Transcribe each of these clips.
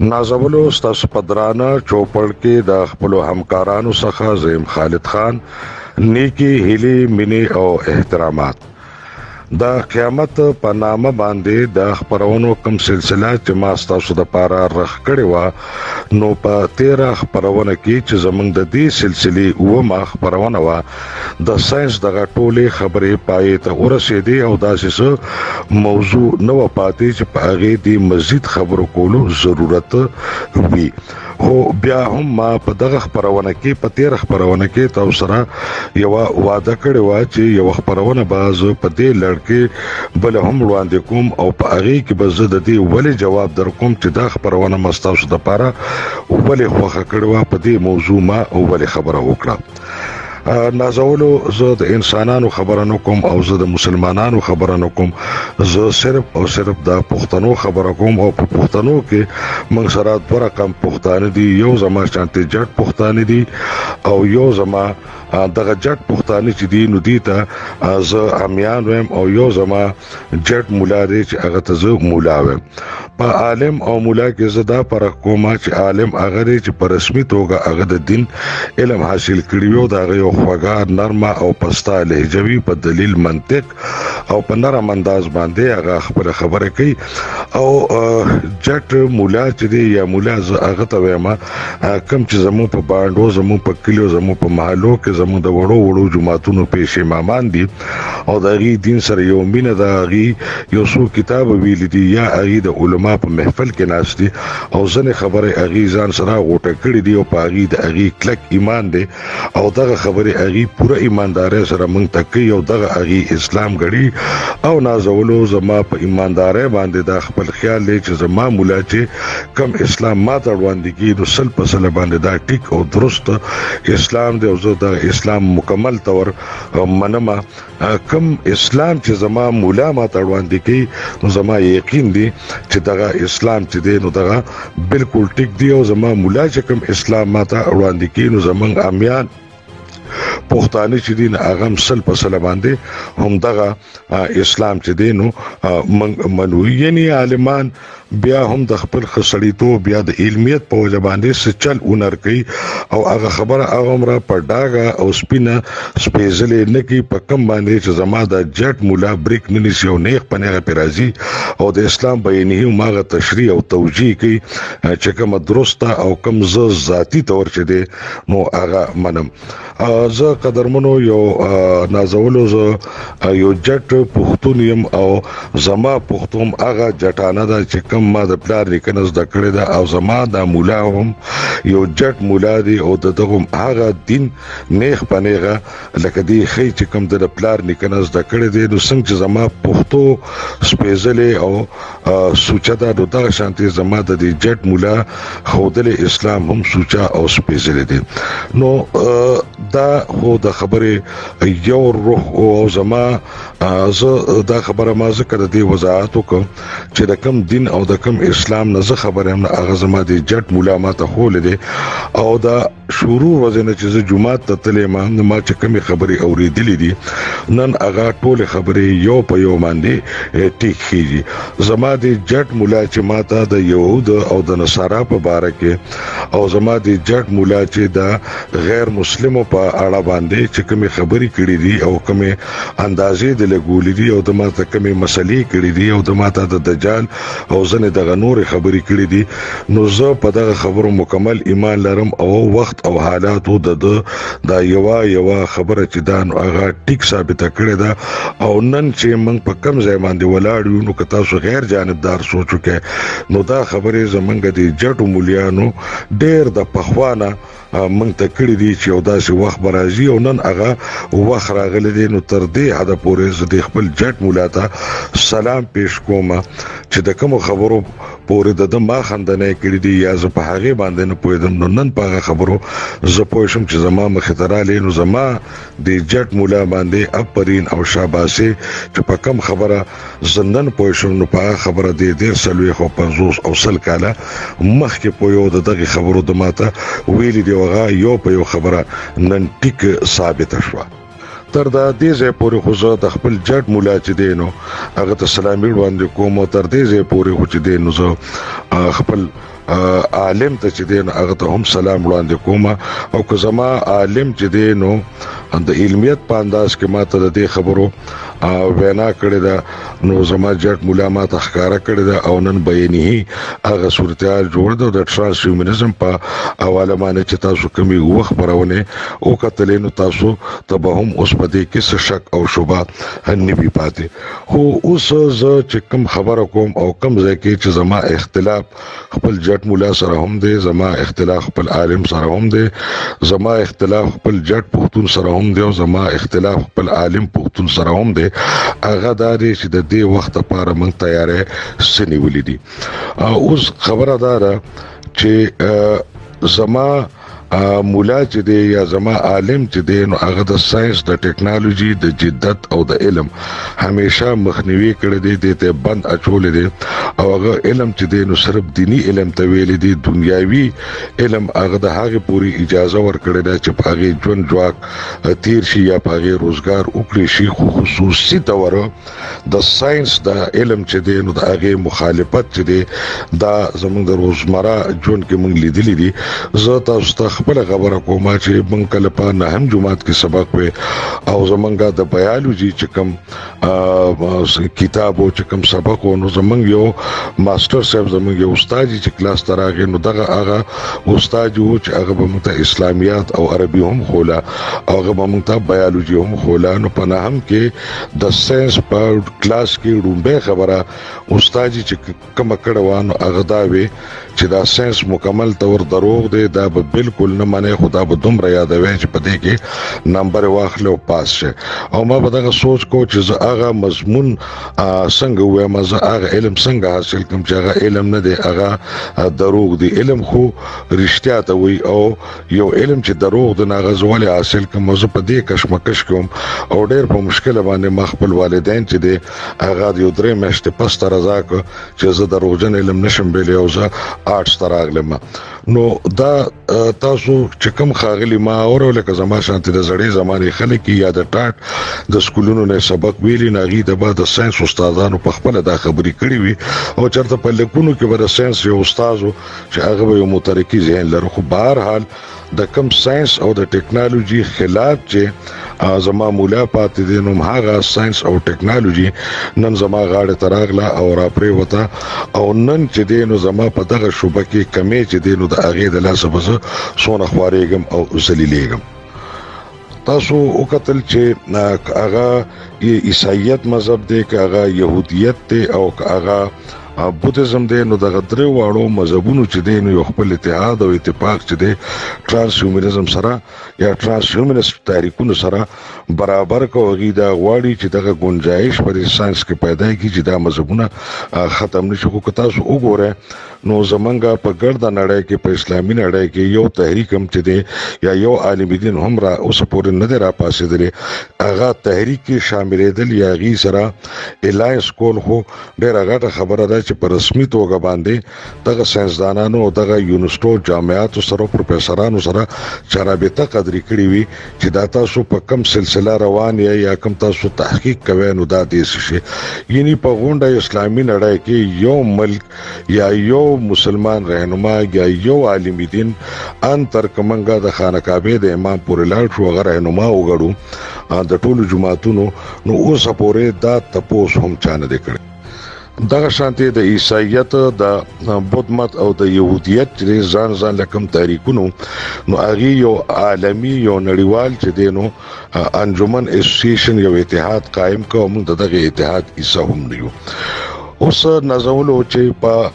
نازولو ستاسو په درانه چوپړ کې د خپل همکارانو څخه زیم خالد خان نیکی هلی مینه او احترامات د قیامت په نامه باندې د خبرونو کم سلسله چې ما ستاسو د پاره رخ کړې و نو په 13 خبرونه کې چې زمونږ د دې سلسله و ما خبرونه و د ساينس دغه ټولې خبرې پای ته ورسېدې او داسې څه موضوع نه و پاتې چې په هغه دې مزید خبرو کولو ضرورت وي خو بیا هم ما په دغه خبرونه کې په تیر خبرونه کې تاسو سره یو وعده کړې و چې یو خبرونه به زه په دې لړ کې بل هم وړاندې کوم او په هغه کې به زه د دې ولې جواب در کوم چې دا خبرونه مستاسو د پاره ولې خوخه کړې و په دې موضوع ما ولې خبره وکړه نازولو زه د انسانانو خبره نه کوم او زه د مسلمانانو خبره نه کوم زه صرف او صرف د پښتنو خبره کوم او په پښتنو کې موږ سره دوه رقم پښتانه دي یو زما شانتي جټ پښتانه دي او یو زما دغه جټ پښتانه چې دي نو دي ته زه امیان ویم او یو زما جټ مولا دی چې هغه ته زه مولا وایم په عالم او مولا کې زه دا فرق کوم چې عالم هغه دی چې په رسمي توګه هغه د دین علم حاصل کړی وي او د هغه یو خوږه نرمه او پستا لهجه وي په دلیل منطق او په نرم انداز باندې هغه خپله خبره کوي او جټ مولا چې دی یا مولا زه هغه ته وایم کم چې زمو په باندو زمو په کلیو زمو په محلو کې زمو د وړو وړو جماعتونو پیش امامان دي او د هغه دین سره یو مینه د هغه یو څو کتاب ویل دي یا هغه د علما په محفل کې ناس دي او ځنه خبره هغه ځان سره غوټه کړی دی او په هغه د هغه کلک ایمان دی او دغه خبره هغه پوره ایمانداري سره مونږ ته کوي او دغه هغه اسلام غړي او نازولو زما په ایمانداري باندې دا خپل خیال دی چې زما مولا چې کم اسلام ما ته وړاندې کیږي نو سل په سل باندې دا ټیک او درست اسلام دی او زه د اسلام مکمل تور منم کم اسلام چې زما مولا ما ته وړاندې کی نو زما یقین دی چې دغه اسلام چې دی نو دغه بالکل ټیک دی او زما مولا چې کم اسلام ما ته وړاندې کی نو زمنګ امیان پښتانه چې دین اغم سل په سل باندې هم دغه اسلام چې دینو منوي یعنی عالمان بیا هم د خپل خسړی تو بیا د علمیت په وجه باندې سچل اونر کوي او هغه خبره هغه عمره پر داګه او سپینه سپیزلې نه کی په کم باندې چې زما د جټ مولا بریک نه نسی او نیخ پنه پیرازي او د اسلام بیانې او ماغه تشریح او توجیه کوي چې کوم درسته او کوم ز ذاتی تور چې دی نو هغه منم زه قدرمنو یو نازولو زه یو جټ پښتون يم او زما پښتوم هغه جټانه ده چې کم ما د پلار لیکنه زده کړې ده او زما د مولا هم یو جټ مولا دی او د دغه هغه دین نیخ پنیغه لکه دی خې چې کم د پلار لیکنه زده کړې ده نو څنګه چې زما پښتو سپېزلې او سوچه دا نو دغه شانتي زما د دې جټ مولا خودل اسلام هم سوچا او سپیشل دي نو دا هو د خبره یو روح او زما زه دا خبره ما ذکر دی وضاحت وکم چې د کم دین او د کم اسلام نه زه خبره هم هغه زما د جټ مولا ما ته خول دي او دا شروع ورځې نه چې زه جمعات ته تللی ما نو ما چې کمی خبرې اوریدلې دي نن هغه ټوله خبرې یو په یو باندې ټیک کیږي زما د جټ مولا چې ما ته د یهود او د نصارا په باره کې او زما د جټ مولا چې د غیر مسلمو په اړه باندې چې کمی خبرې کړې دي او کمی اندازې د لګولې دي او د ما ته کمی مسلې کړې دي او د ما ته د دجال او ځنې دغه نورې خبرې کړې دي نو زه په دغه خبرو مکمل ایمان لرم او وخت او حالاتو د د دا یوا یوا خبره چې دا نو هغه ټیک ثابت کړې ده او نن چې موږ په کم ځای باندې ولاړ یو نو که تاسو غیر جانبدار سوچو کې نو دا خبره زمونږ د جټو مليانو ډېر د پخوانه مونږ ته کړی دی چې یو داسې وخت به راځي او نن هغه وخت راغلی دی نو تر دې حده پورې زه د خپل جټ مولا ته سلام پیش کوم چې د کوم خبرو پورې د د ما خندنه کړی دی یا زه په هغه باندې نه پوهیدم نو نن په هغه خبرو زه پوه شم چې زما مخې ته را لې نو زما دی جټ مولا باندې اپرین او شاباسه چې په کم خبره زندن پوه شو نو په خبره دی ډیر سلوي خو 50 او سل کاله مخکې په یو دغه خبرو د ماته ویل دی وغه یو په یو خبره نن ټیک ثابت شوه تر دا دې ځای پورې خو زه د خپل جټ مولا چې دی نو هغه ته سلامي وړاندې کوم تر دې ځای پورې خو چې دی نو زه خپل عالم ته چې دین هغه ته هم سلام وړاندې کوم او که زما عالم چې دینو د علمیت په انداز کې ماته د دې خبرو وینا کړې ده نو زما جټ مولا ما تخکارا کړې ده او نن بیانې هغه صورتحال جوړ ده د ترانس هیومنزم په حواله باندې چې تاسو کومي وخت پرونه او کتلې نو تاسو ته به هم اوس په دې کې شک او شوبه نه وی پاتې خو اوس زه چې کوم خبره کوم او کوم ځای کې چې زما اختلاف خپل جټ مولا سره هم دی زما اختلاف خپل عالم سره هم دی زما اختلاف خپل جټ پښتون سره هم دی او زما اختلاف خپل عالم پښتون سره هم دی هغه دا دی چې د دې وخت لپاره موږ تیارې سنیولې دي اوس خبره دا ده چې زما مولا چې دی یا زما عالم چې دی نو هغه د ساينس د ټکنالوژي د جدت او د علم همیشه مخنیوي کړی دی د ته بند اچول دی او هغه علم چې دی نو صرف دینی علم ته ویل دی دنیاوی علم هغه د هغه پوری اجازه ورکړی دا چې پاغه ژوند جواک تیر شي یا پاغه روزګار وکړي شي خو خصوصي تور د ساينس د علم چې دی نو د هغه مخالفت چې دی دا زمونږ د روزمره ژوند کې مونږ لیدلې دي زه تاسو ته خپل خبره کوم چې مونږ کله په نه هم جماعت کې سبق وې او زمونږ د بیولوژي چې کوم کتاب او چې کوم سبق او نو زمونږ یو ماستر صاحب زمونږ یو استاد چې کلاس تراغه نو دغه هغه استاد وو چې هغه به مونږ ته اسلامیات او عربي هم خولا او هغه به مونږ ته بیولوژي هم خولا نو په نه هم کې د ساينس په کلاس کې ډومبه خبره استاد چې کوم کړه وانه هغه دا وی چې دا ساينس مکمل تور دروغ دی دا به بالکل نه منې خدا به دومره یادوي چې په دې کې نمبر واخلې او پاس شې او ما به دا سوچ کو چې زه هغه مضمون څنګه وایم زه هغه علم څنګه حاصل کوم چې هغه علم نه دی هغه دروغ دی علم خو رښتیا ته وي او یو علم چې دروغ د ناغز ولې حاصل کوم زه په دې کشمکش کوم او ډېر په مشکل باندې ما خپل والدین چې دی هغه یو درې میاشتې پس ته رضا کو چې زه دروغجن علم نشم ویلې او زه آرټس ته راغلم نو دا تاسو چې کوم خاغلی ما اور لکه زما شانتي د زړې زمانه خلک یا د ټاټ د سکولونو نه سبق ویلي ناغي د بعد د ساينس استادانو په خپل دا خبرې کړې وي او چرته په لکونو کې ور ساينس یو استاد چې هغه به یو مترقي ذهن لرو خو بهر حال د کم ساينس او د ټکنالوژي خلاف چې زما مولا پاتې دي نو هغه ساينس او ټکنالوژي نن زما غاړه تراغله او را پرې وتا او نن چې دین زما په دغه شوبه کې کمی چې دین د اغه د لاس بزه سونه خوارېګم او ذلیلېګم تاسو وکتل چې هغه عیسایت مذهب دی که هغه يهودیت دی او که هغه بودیزم دی نو دغه درې واړو مذهبونو چې دی نو یو خپل اتحاد او اتفاق چې دی ترانس هیومنزم سره یا ترانس هیومنست تحریکونو سره برابر کوي دا غواړي چې دغه گنجائش پر ساينس کې پیدا کیږي چې دا مذهبونه ختم نشي خو تاسو وګوره نو زمونږ په ګرده نړۍ کې په اسلامي نړۍ کې یو تحریک هم چې دی یا یو عالم دین هم را اوس پورې نه دی را پاسېدلی هغه تحریک کې شاملېدل یا غي سره الاینس کول خو ډېره غټه خبره ده چې په رسمي توګه باندې دغه ساينسدانانو او دغه یونیورسټو جامعاتو سره پروفیسورانو سره چرابطه قدرې کړې وي چې دا تاسو په کم سلسله روان یا یا کم تاسو تحقیق کوي نو دا دې شي یعنی په غونډه اسلامي نړۍ کې یو ملک یا یو مسلمان رهنما یا یو عالم دین ان تر کومنګه د خانه کعبه د امام پورې لاړ شو غره رهنما وګړو د ټولو جماعتونو نو اوس پورې دا تپوس هم چانه دی کړی دغه شانتي د عیسایت د بودمت او د يهودیت چې ځان ځان لکم تاریخونو نو هغه یو عالمی یو نړیوال چې دینو انجمن اسوسییشن یو اتحاد قائم کو موږ دغه اتحاد حصہ هم نه یو اوس نازولو چې په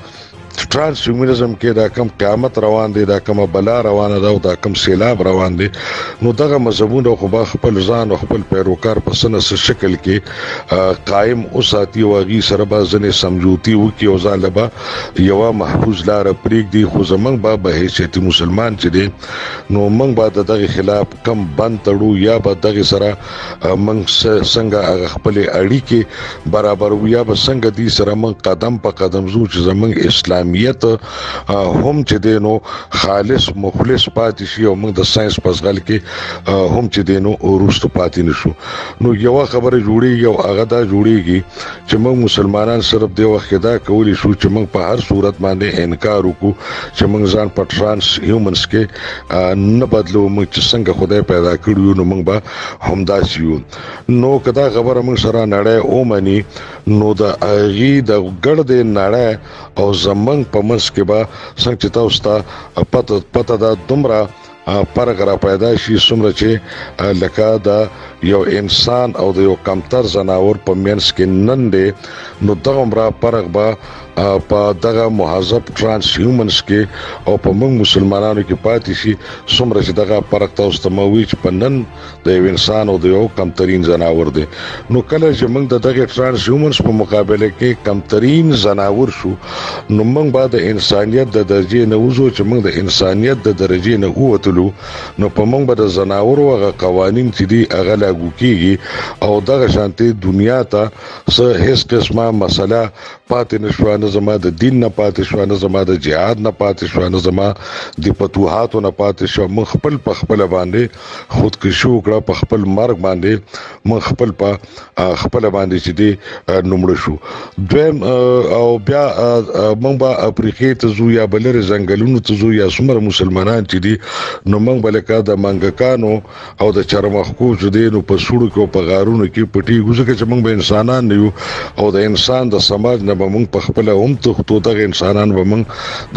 ترانس هیومنزم کې دا کم قیامت روان دی دا کم بلا روانه ده او دا کم سیلاب روان دی نو دغه مذهبونه خو به خپل ځان او خپل پیروکار په سنه سره شکل کې قائم او ساتي او غي سره به ځنې سمجوتي وکي او ځان لبا یو محفوظ لار پرېګ دی خو زمنګ به به هیڅ مسلمان چې دی نو موږ به د دغه خلاف کم بند تړو یا به دغه سره موږ څنګه هغه خپل اړیکې برابر یا به څنګه دې سره موږ قدم په قدم زو چې زموږ اسلامیت هم چې دینو خالص مخلص پاتې شي او موږ د ساينس په ځل کې هم چې دینو ورستو پاتې نشو نو یو خبره جوړیږي او هغه دا جوړیږي چې موږ مسلمانان صرف دی وخت کې دا کولی شو چې موږ په هر صورت باندې انکار وکړو چې موږ ځان په ترانس هیومنز کې نه بدلو موږ چې څنګه خدای پیدا کړو نو موږ به همدا سیو نو کدا خبره موږ سره نړۍ او منی نو د اغي د ګړ د نړۍ او زمنګ په منځ کې به څنګه چې تاسو ته پته پته دا دومره فرق را پیدا شي څومره چې لکه د یو انسان او د یو کمتر زناور په منځ کې نن دی نو دغه عمره فرق به په دغه مهذب ترانس هیومنز کې او په موږ مسلمانانو کې پاتې شي څومره چې دغه فرق تاسو ته موي چې په نن د یو انسان او د یو کمترین زناور دی نو کله چې موږ د دغه ترانس هیومنز په مقابله کې کمترین زناور شو نو موږ به د انسانیت د درجه نه وځو چې موږ د انسانیت د درجه نه ووتلو نو په موږ به د زناور او غ قوانین چې دی هغه لاګو کیږي او دغه شانتي دنیا ته سه هیڅ قسمه مسله پاتې نشو نه زما د دین نه پاتې شو نه زما د جهاد نه پاتې شو نه زما د فتوحاتو نه پاتې شو مخ خپل په خپل باندې خودکشي وکړه په خپل مرګ باندې موږ خپل په خپل باندې چې دی نمړ شو دویم او بیا موږ به افریقې ته زو یا بلره ځنګلونو ته زو یا څومره مسلمانان چې دی نو موږ بلکې د منګکانو او د چرمخکو زدينو په سړو کې په غارونو کې پټي ګوزکه چې موږ به انسانان نه یو او د انسان د سماج نه به موږ په خپل هم تختو دغه انسانان به موږ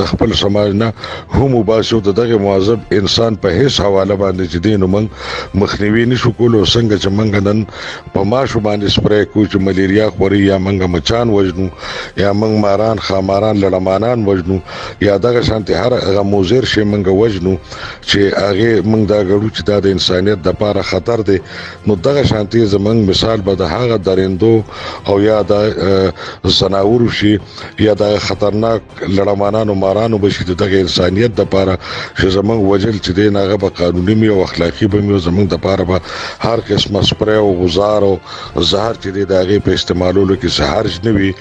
د خپل سماج نه هم وباسو د دغه معذب انسان په هیڅ حواله باندې چې دین موږ مخنیوي نشو کولو څنګه چې موږ نن په ماشو باندې سپری کو چې ملیریا خوري یا موږ مچان وژنو یا موږ ماران خاماران لړمانان وژنو یا دغه شانتي هر هغه موزر شي موږ وژنو چې هغه موږ دا غړو چې دا د انسانیت د پاره خطر دی نو دغه شانتي زمنګ مثال به د هغه درندو او یا د زناور شي یا د خطرناک لړمانانو مارانو بشي د دغه انسانيت د پاره چې زمنګ وجل چې دین هغه به قانوني مي او اخلاقی به مي زمنګ د پاره به هر قسمه سپری او غزار او زهر چې د هغه په استعمالولو کې زهر جنوي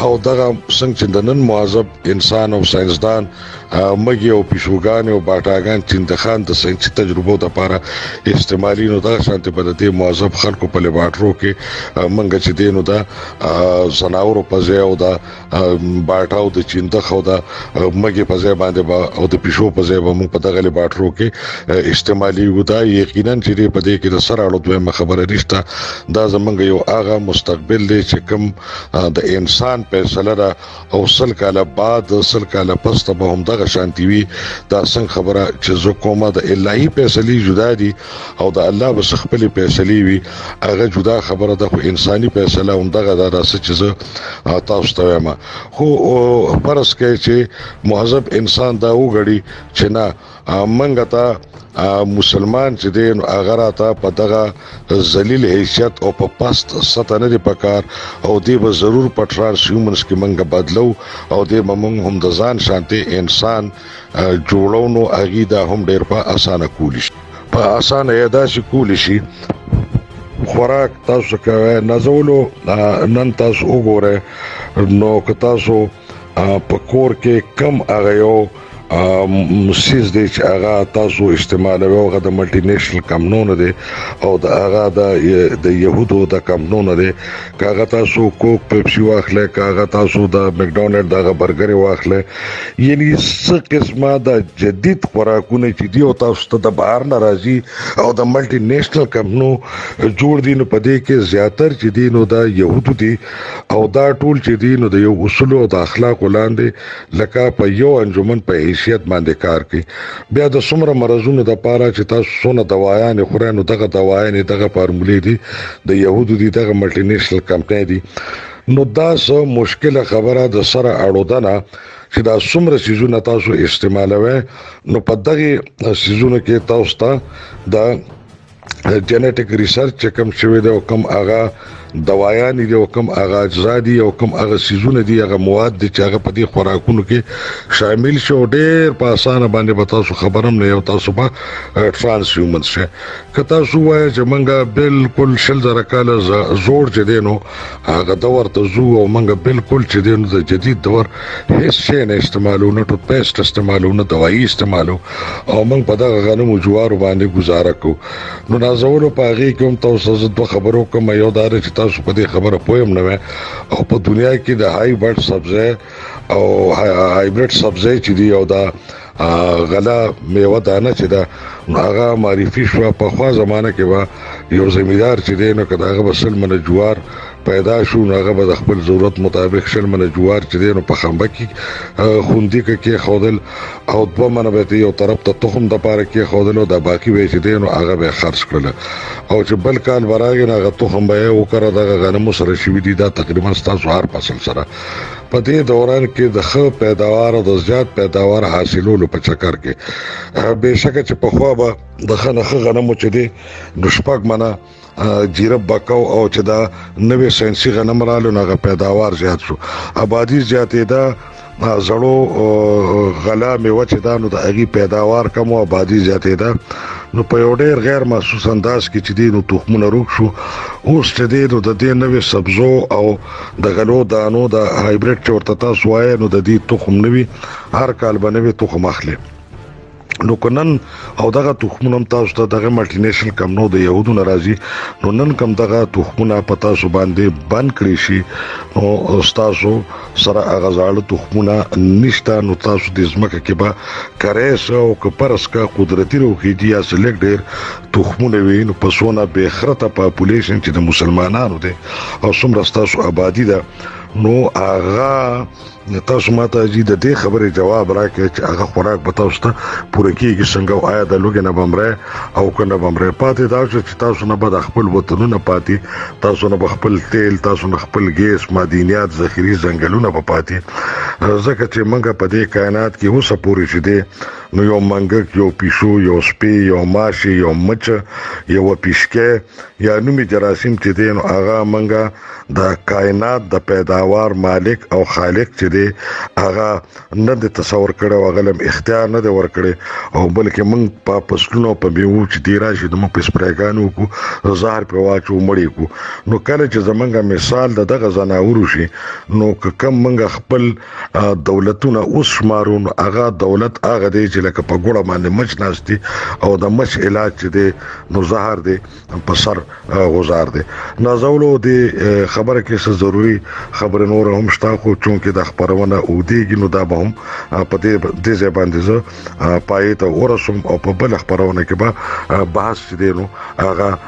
او دغه څنګه چې د نن معذب انسان او ساينسدان مګي او پښوګان او باټاګان چې د خان د ساينسي تجربو د پاره استعمالي نو دغه شانتي په دې معذب خلکو په لباټرو کې منګه چې دینو دا زناورو په ځای او دا باټاو د چین د خو دا مګي په ځای باندې با او د پښو په ځای به موږ په دغه باټرو کې استعمالي ودا یقینا چې په دې کې د سر اړو دوه خبره نشته دا زمونږ یو هغه مستقبل دی چې کوم د انسان فیصله را او سل کاله بعد سل کاله پس ته به هم دغه شانتی وي دا څنګه خبره چې زه کومه د الهي فیصله جدا دي او د الله به څه خپلې فیصلې وي هغه جدا خبره ده خو انساني فیصله همدغه ده دا څه چې زه تاسو ته وایم خو فرض کړئ چې مهذب انسان دا وګړي چې نه منګه ته مسلمان چې دی نو هغه راته په دغه ذلیل حیثیت او په پست سطح نه دی پکار او دی به ضرور په ټرانس هیومنز کې منګه بدلو او دی به موږ هم د ځان شانته انسان جوړو نو اغي دا هم ډیر په اسانه کولی شي په اسانه یې داسې کولی شي خوراک تاسو کوي نزولو نن تاسو وګوره نو که تاسو په کور کې کم اغه یو مسیز دی چې هغه تاسو استعمالوي هغه د ملټي نېشنل کمپنیونو دی او د هغه د د يهودو د کمپنیونو دی کاغه تاسو کوک پیپسی واخلې کاغه تاسو د مکډونلډ دغه برګر واخلې یعنی څه قسمه د جدید خوراکونه چې دی او تاسو ته د بهر ناراضي او د ملټي نېشنل کمپنو جوړ دي نو پدې کې زیاتر چې دی نو د يهودو دي او دا ټول چې دی نو د یو اصول او د اخلاق ولاندې لکه په یو انجمن په حیثیت باندې کار کوي بیا د څومره مرزونو د پاره چې تاسو سونه دوايان خورئ نو دغه دوايان دغه فارمولې دي د يهودو دي دغه ملټي نېشنل کمپنۍ دي نو دا سه مشکله خبره د سره اړودنه چې دا څومره سيزونه تاسو استعمالوي نو په دغه سيزونو کې تاسو ته د جنټیک ریسرچ چې کوم شوی دی او کوم هغه دوايان دي او کوم هغه اجزا دي او کوم هغه سيزونه دي هغه مواد دي چې هغه په دې خوراکونو کې شامل شي او ډېر په اسانه باندې به تاسو خبرم نه یو تاسو په ترانس هیومن شي که تاسو وایي چې مونږه بالکل شل زره کاله زوړ چې دی نو هغه دور ته ځو او موږ بالکل چې د نو د جدید دور هیڅ شی نه استعمالو نه ټوت پیسټ استعمالو نه دوايي استعمالو او موږ په دغه غنمو جوارو باندې گزاره کو نو نازولو په هغه کې هم تاسو زه دوه خبرو کوم یو دار چې تاسو په دې خبره پویم نه او په دنیا کې د هایبرډ سبزی او هایبرډ سبزی چې دی او دا غلا میوه دانه چې دا هغه معرفي شو په خوا زمانہ کې وا یو زمیدار چې دینو کداغه بسل من جوار پیدا شو هغه به خپل ضرورت مطابق شل من جوار چې دینو په خمبه کې خوندې کې خودل او دوه من به یو طرف ته تخم د پاره کې خودل او د باقی به چې دینو هغه به خرج کړل او چې بل کال براغه هغه تخم به وکړه د غنمو سره شوی دی دا تقریبا 100 فصل سره په دې دوران کې د ښه پیداوار او د زیات پیداوار حاصلولو په چکر کې بهشکه چې په خو به د خنه خ غنمو چې دی نو شپږ منه جیرب بکاو او چې دا نوې ساينسي غنم رالو نه پیداوار زیات شو آبادی زیاتې ده زړو غلا میوه چې دا نو د اغي پیداوار کم او آبادی زیاتې ده نو په یو ډیر غیر محسوس انداز کې چې دینو تخمونه روک شو اوس چې دینو د دې نوې سبزو او د غلو دانو د هایبریډ چې ورته تاسو وایې نو د دې تخم نوي هر کال به نوي تخم اخلي نو کنن او دغه تخمونه تاسو ته دغه ملټي نېشنل کمنو د يهودو ناراضي نو نن کم دغه تخمونه په تاسو باندې بند کړی شي نو تاسو سره هغه زاړه تخمونه نشته نو تاسو د ځمکه کې به کریس او کپرس کا قدرتي روخي دي یا سلیک ډیر تخمونه وي نو په سونه به خرته پاپولیشن چې د مسلمانانو دی او څومره تاسو آبادی ده نو هغه تاسو ماته جی د دې خبرې جواب راکړي چې هغه خوراک به تاسو ته پوره کیږي څنګه او آیا د لوګي نه بمره او کنه بمره پاتې دا چې تاسو نه به د خپل وطنونه پاتې تاسو نه به خپل تیل تاسو نه خپل ګیس معدنیات ذخیره ځنګلونه به پاتې ځکه چې موږ په دې کائنات کې اوسه پوری شې نو یو منګک یو پیشو یو سپی یو ماشی یو مچ یو پیشکه یا نومي جراثیم چې دین هغه منګه د کائنات د پیداوار مالک او خالق چې دی هغه نه د تصور کړي او غلم اختیار نه دی ورکړي او بلکې موږ په پسلونو په بیو چې دی راشي د موږ په سپریګانو کو زهر په واچو مړی کو نو کله چې زمونږه مثال د دغه زناورو شي نو کم منګه خپل دولتونه اوس شمارون هغه دولت هغه دی چې لکه په ګوړه باندې مچ ناشتي او د مچ علاج چې دی نو زهر دی په سر غزار دی نازولو دی خبره کې څه ضروری خبر نور هم شته خو چونکه د خبرونه او دیږي نو دا به هم په دې د ځای باندې زه پای ته ورسوم او په بل خبرونه کې به بحث دینو هغه